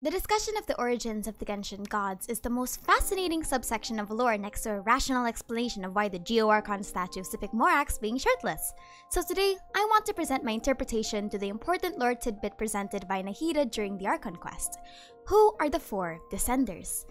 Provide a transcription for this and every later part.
The discussion of the origins of the Genshin gods is the most fascinating subsection of lore next to a rational explanation of why the Geo Archon statues depict Morax being shirtless. So today, I want to present my interpretation to the important lore tidbit presented by Nahida during the Archon quest. Who are the four Descenders?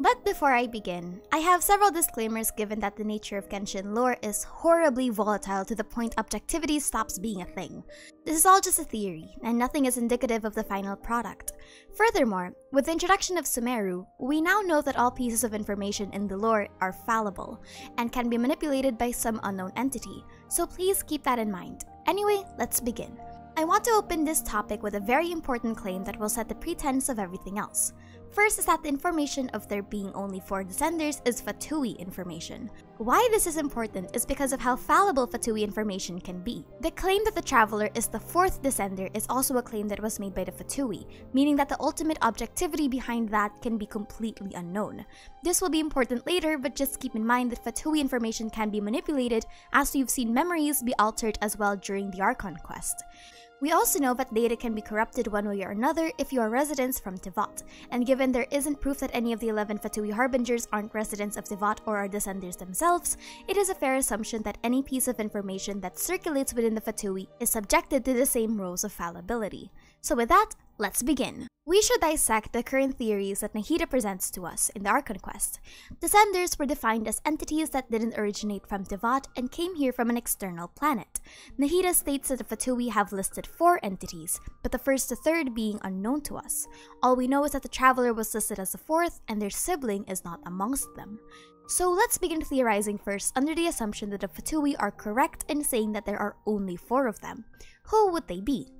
But before I begin, I have several disclaimers given that the nature of Genshin lore is horribly volatile to the point objectivity stops being a thing. This is all just a theory, and nothing is indicative of the final product. Furthermore, with the introduction of Sumeru, we now know that all pieces of information in the lore are fallible, and can be manipulated by some unknown entity, so please keep that in mind. Anyway, let's begin. I want to open this topic with a very important claim that will set the pretense of everything else. First is that the information of there being only four descenders is Fatui information. Why this is important is because of how fallible Fatui information can be. The claim that the Traveler is the fourth descender is also a claim that was made by the Fatui, meaning that the ultimate objectivity behind that can be completely unknown. This will be important later, but just keep in mind that Fatui information can be manipulated, as you've seen memories be altered as well during the Archon quest. We also know that data can be corrupted one way or another if you are residents from Teyvat, and given there isn't proof that any of the 11 Fatui Harbingers aren't residents of Teyvat or are descenders themselves, it is a fair assumption that any piece of information that circulates within the Fatui is subjected to the same rules of fallibility. So with that, let's begin. We should dissect the current theories that Nahida presents to us in the Archon quest. Descenders were defined as entities that didn't originate from Teyvat and came here from an external planet. Nahida states that the Fatui have listed four entities, but the first to third being unknown to us. All we know is that the Traveler was listed as the fourth and their sibling is not amongst them. So let's begin theorizing first under the assumption that the Fatui are correct in saying that there are only four of them. Who would they be?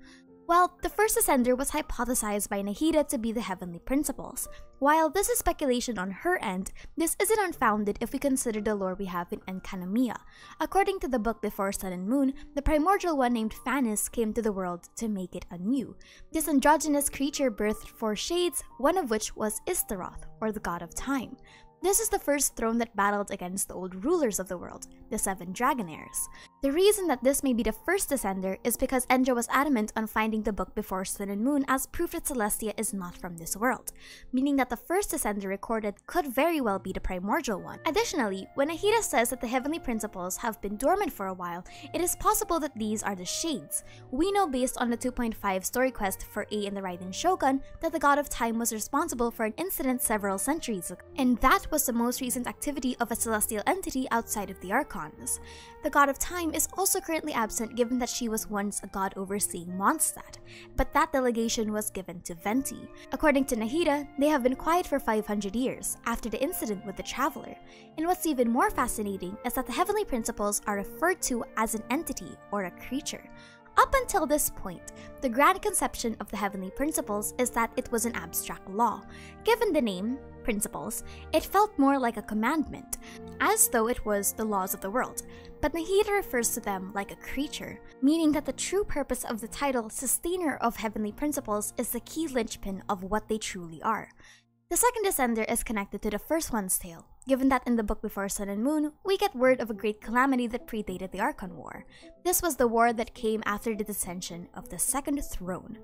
Well, the first ascender was hypothesized by Nahida to be the Heavenly Principles. While this is speculation on her end, this isn't unfounded if we consider the lore we have in Enkanomiya. According to the book Before Sun and Moon, the primordial one named Phanes came to the world to make it anew. This androgynous creature birthed four shades, one of which was Istaroth, or the god of time. This is the first throne that battled against the old rulers of the world, the Seven Dragonheirs. The reason that this may be the first descender is because Enjou was adamant on finding the book before Sun and Moon as proof that Celestia is not from this world, meaning that the first descender recorded could very well be the primordial one. Additionally, when Nahida says that the heavenly principles have been dormant for a while, it is possible that these are the Shades. We know based on the 2.5 story quest for Ei in the Raiden Shogun that the god of time was responsible for an incident several centuries ago, and that was the most recent activity of a celestial entity outside of the Archons. The god of time is also currently absent given that she was once a god overseeing Mondstadt, but that delegation was given to Venti. According to Nahida, they have been quiet for 500 years after the incident with the Traveler. And what's even more fascinating is that the heavenly principles are referred to as an entity or a creature. Up until this point, the grand conception of the heavenly principles is that it was an abstract law. Given the name, principles, it felt more like a commandment, as though it was the laws of the world. But Nahida refers to them like a creature, meaning that the true purpose of the title Sustainer of Heavenly Principles is the key linchpin of what they truly are. The second descender is connected to the first one's tale, given that in the book Before Sun and Moon, we get word of a great calamity that predated the Archon War. This was the war that came after the dissension of the Second Throne.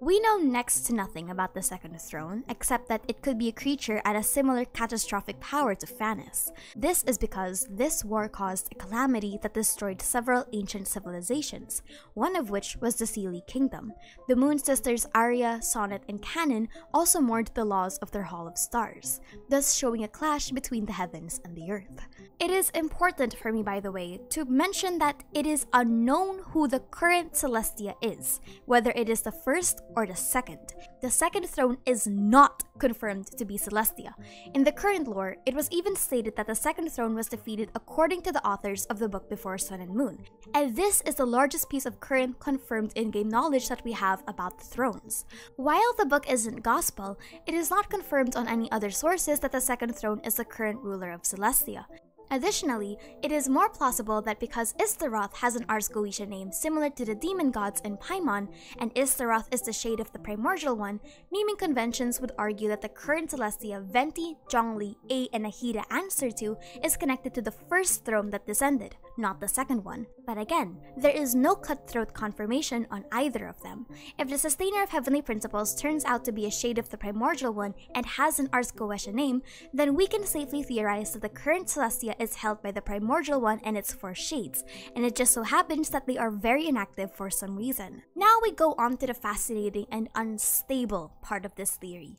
We know next to nothing about the Second Throne, except that it could be a creature at a similar catastrophic power to Phanes. This is because this war caused a calamity that destroyed several ancient civilizations, one of which was the Seelie Kingdom. The Moon Sisters Aria, Sonnet, and Canon also mourned the loss of their Hall of Stars, thus showing a clash between the heavens and the earth. It is important for me, by the way, to mention that it is unknown who the current Celestia is, whether it is the first or the second. The second throne is not confirmed to be Celestia. In the current lore, it was even stated that the second throne was defeated according to the authors of the book Before Sun and Moon. And this is the largest piece of current confirmed in-game knowledge that we have about the thrones. While the book isn't gospel, it is not confirmed on any other sources that the second throne is the current ruler of Celestia. Additionally, it is more plausible that because Istaroth has an Ars Goetia name similar to the demon gods in Paimon, and Istaroth is the shade of the primordial one, naming conventions would argue that the current Celestia Venti, Zhongli, Ei, and Nahida answer to is connected to the first throne that descended, not the second one. But again, there is no cutthroat confirmation on either of them. If the sustainer of heavenly principles turns out to be a shade of the primordial one and has an Ars Goetia name, then we can safely theorize that the current Celestia is held by the primordial one and its four shades, and it just so happens that they are very inactive for some reason. Now we go on to the fascinating and unstable part of this theory.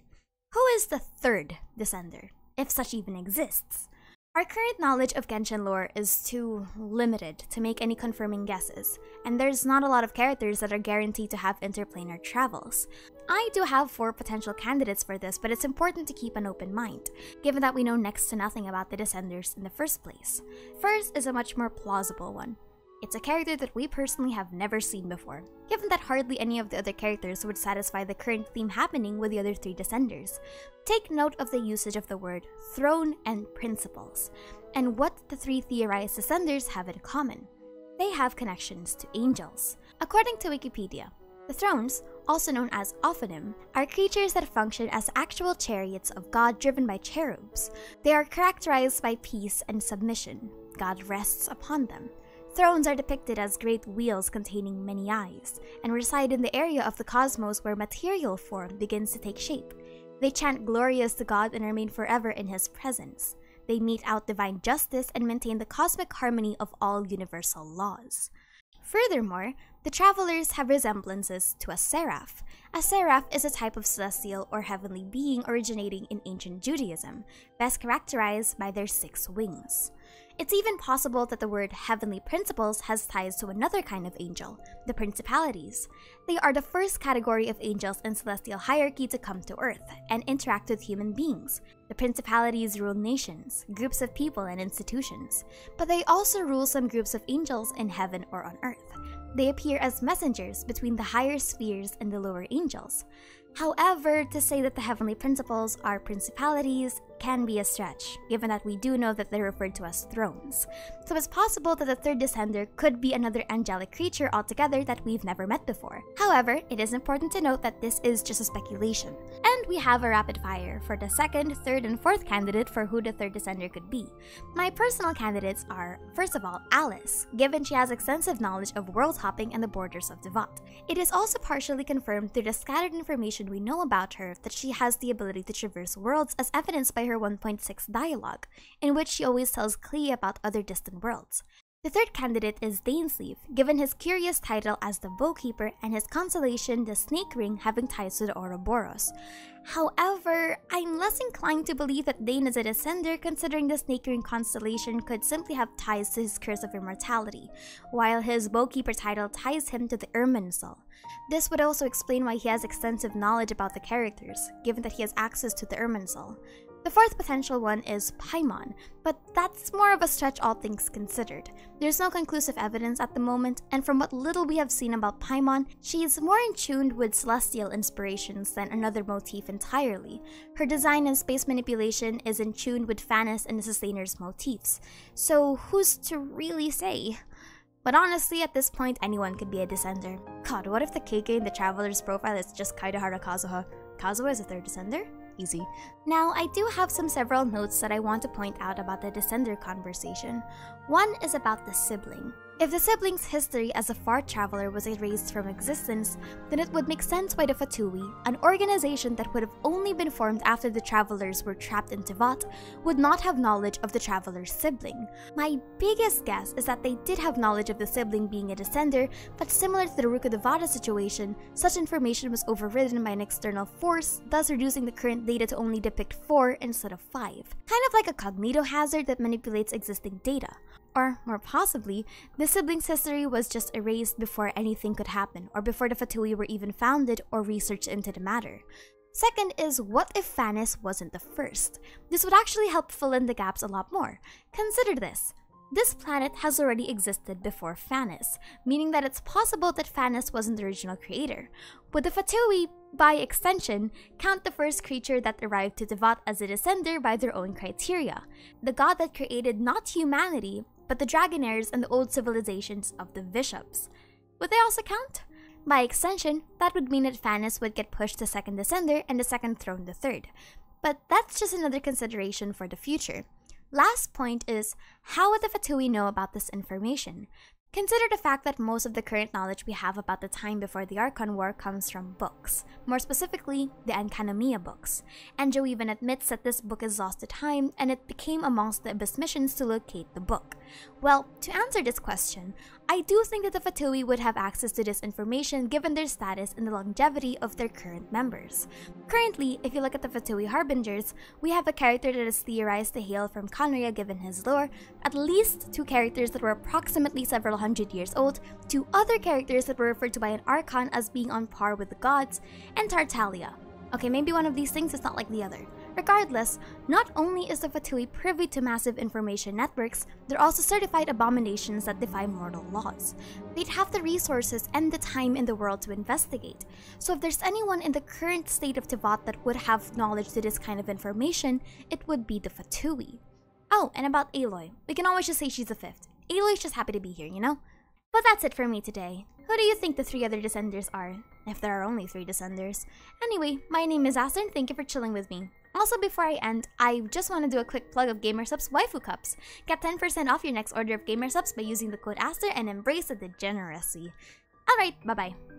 Who is the third descender, if such even exists? Our current knowledge of Genshin lore is too limited to make any confirming guesses, and there's not a lot of characters that are guaranteed to have interplanar travels. I do have four potential candidates for this, but it's important to keep an open mind, given that we know next to nothing about the Descenders in the first place. First is a much more plausible one. It's a character that we personally have never seen before, given that hardly any of the other characters would satisfy the current theme happening with the other three Descenders. Take note of the usage of the word throne and principles, and what the three theorized Descenders have in common. They have connections to angels. According to Wikipedia, the thrones, also known as Ophanim, are creatures that function as actual chariots of God driven by cherubs. They are characterized by peace and submission. God rests upon them. Thrones are depicted as great wheels containing many eyes, and reside in the area of the cosmos where material form begins to take shape. They chant glorious to God and remain forever in His presence. They mete out divine justice and maintain the cosmic harmony of all universal laws. Furthermore, the travelers have resemblances to a seraph. A seraph is a type of celestial or heavenly being originating in ancient Judaism, best characterized by their six wings. It's even possible that the word heavenly principles has ties to another kind of angel, the principalities. They are the first category of angels in celestial hierarchy to come to Earth and interact with human beings. The principalities rule nations, groups of people, and institutions, but they also rule some groups of angels in heaven or on Earth. They appear as messengers between the higher spheres and the lower angels. However, to say that the heavenly principles are principalities can be a stretch, given that we do know that they're referred to as thrones. So it's possible that the third descender could be another angelic creature altogether that we've never met before. However, it is important to note that this is just a speculation. And we have a rapid fire for the second, third, and fourth candidate for who the third descender could be. My personal candidates are, first of all, Alice, given she has extensive knowledge of world hopping and the borders of Teyvat. It is also partially confirmed through the scattered information we know about her that she has the ability to traverse worlds as evidenced by her 1.6 dialogue, in which she always tells Klee about other distant worlds. The third candidate is Dainsleif, given his curious title as the Bough Keeper and his constellation, the Snake Ring, having ties to the Ouroboros. However, I'm less inclined to believe that Dain is a descender considering the Snake Ring constellation could simply have ties to his Curse of Immortality, while his Bough Keeper title ties him to the Irminsul. This would also explain why he has extensive knowledge about the characters, given that he has access to the Irminsul. The fourth potential one is Paimon, but that's more of a stretch all things considered. There's no conclusive evidence at the moment, and from what little we have seen about Paimon, she is more in tune with celestial inspirations than another motif entirely. Her design and space manipulation is in tune with Phanes and the Sustainer's motifs, so who's to really say? But honestly, at this point, anyone could be a descender. God, what if the KK in the Traveler's profile is just Kaedehara Kazuha? Kazuha is a third descender? Easy. Now, I do have some several notes that I want to point out about the Descender conversation. One is about the sibling. If the sibling's history as a far traveler was erased from existence, then it would make sense why the Fatui, an organization that would have only been formed after the travelers were trapped in Teyvat, would not have knowledge of the traveler's sibling. My biggest guess is that they did have knowledge of the sibling being a descender, but similar to the Rukkhadevata situation, such information was overridden by an external force, thus reducing the current data to only depict 4 instead of 5. Kind of like a cognitohazard that manipulates existing data. Or, more possibly, the siblings' history was just erased before anything could happen, or before the Fatui were even founded or researched into the matter. Second is, what if Phanes wasn't the first? This would actually help fill in the gaps a lot more. Consider this. This planet has already existed before Phanes, meaning that it's possible that Phanes wasn't the original creator. Would the Fatui, by extension, count the first creature that arrived to Teyvat as a descender by their own criteria? The god that created not humanity, but the Dragonheirs and the old civilizations of the Bishops. Would they also count? By extension, that would mean that Phanes would get pushed to second descender and the second throne the third. But that's just another consideration for the future. Last point is how would the Fatui know about this information? Consider the fact that most of the current knowledge we have about the time before the Archon War comes from books, more specifically, the Enkanomiya books. Enjou even admits that this book is lost to time and it became amongst the Abyss missions to locate the book. Well, to answer this question, I do think that the Fatui would have access to this information given their status and the longevity of their current members. Currently, if you look at the Fatui Harbingers, we have a character that is theorized to hail from Khaenri'ah given his lore, at least two characters that were approximately several hundred years old, two other characters that were referred to by an Archon as being on par with the gods, and Tartaglia. Okay, maybe one of these things is not like the other. Regardless, not only is the Fatui privy to massive information networks, they're also certified abominations that defy mortal laws. They'd have the resources and the time in the world to investigate. So if there's anyone in the current state of Teyvat that would have knowledge to this kind of information, it would be the Fatui. Oh, and about Aloy. We can always just say she's the fifth. Aloy's just happy to be here, you know? But that's it for me today. Who do you think the three other descenders are? If there are only three descenders. Anyway, my name is Aster and thank you for chilling with me. Also, before I end, I just want to do a quick plug of GamerSupps Waifu Cups. Get 10% off your next order of GamerSupps by using the code ASTER and embrace the degeneracy. Alright, bye bye.